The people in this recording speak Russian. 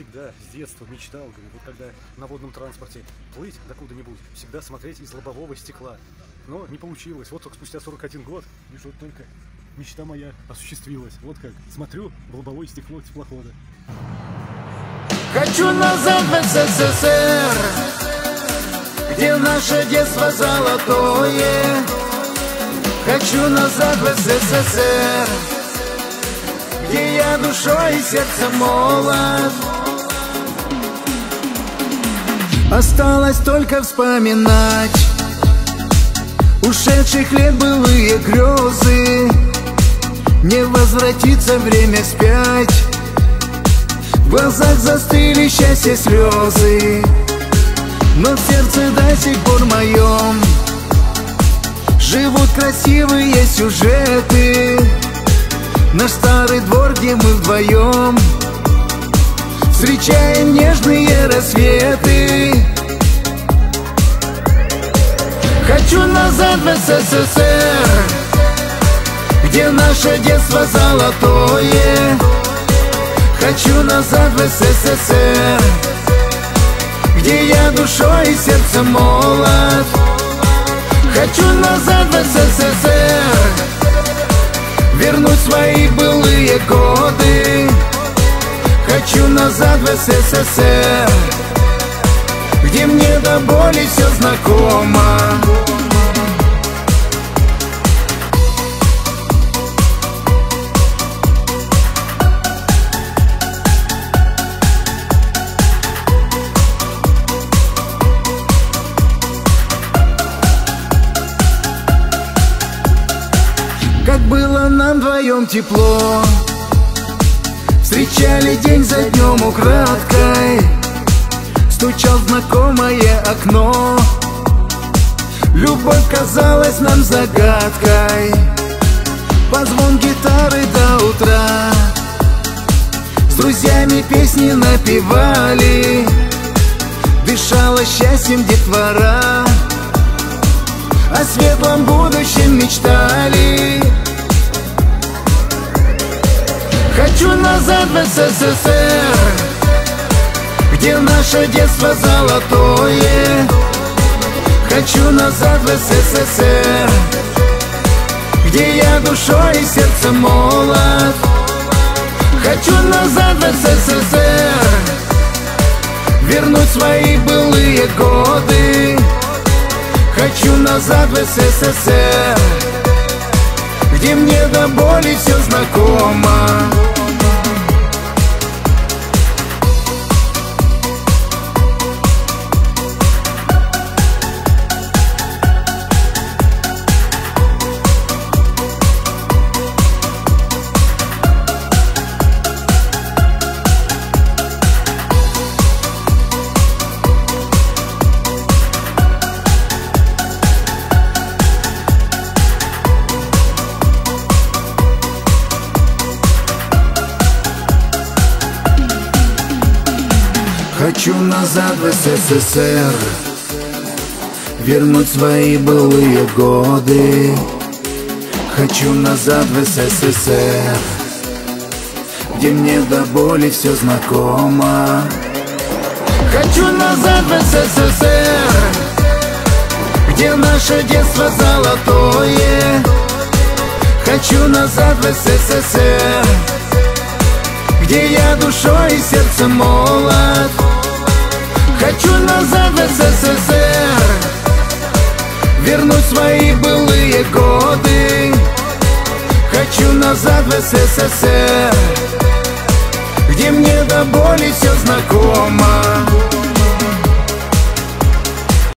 всегда с детства мечтал, говорю, вот когда на водном транспорте плыть докуда-нибудь, всегда смотреть из лобового стекла. Но не получилось. Вот только спустя 41 год, вижу, вот только мечта моя осуществилась. Вот как. Смотрю в лобовое стекло теплохода. Хочу назад в СССР, где наше детство золотое. Хочу назад в СССР, где я душой и сердцем молод. Осталось только вспоминать Ушедших лет былые грезы. Не возвратится время спять. В глазах застыли счастье слезы. Но в сердце до сих пор моем Живут красивые сюжеты. Наш старый двор, где мы вдвоем Встречаем нежные рассветы. Хочу назад в СССР Где наше детство золотое. Хочу назад в СССР Где я душой и сердцем молод. Хочу назад в СССР Вернуть свои былые годы Хочу назад в СССР Где мне до боли все знакомо. Как было нам вдвоем тепло Встречали день за днем украдкой Стучал знакомое окно. Любовь казалась нам загадкой Позвон гитары до утра. С друзьями песни напевали Дышала счастьем детвора. О светлом будущем мечтали Хочу назад в СССР Где наше детство золотое. Хочу назад в СССР Где я душой и сердцем молод. Хочу назад в СССР Вернуть свои былые годы. Хочу назад в СССР Где мне до боли все знакомо Хочу назад в СССР Вернуть свои былые годы. Хочу назад в СССР Где мне до боли все знакомо. Хочу назад в СССР Где наше детство золотое. Хочу назад в СССР Где я душой и сердцем молод Хочу назад в СССР Вернуть свои былые годы. Хочу назад в СССР Где мне до боли все знакомо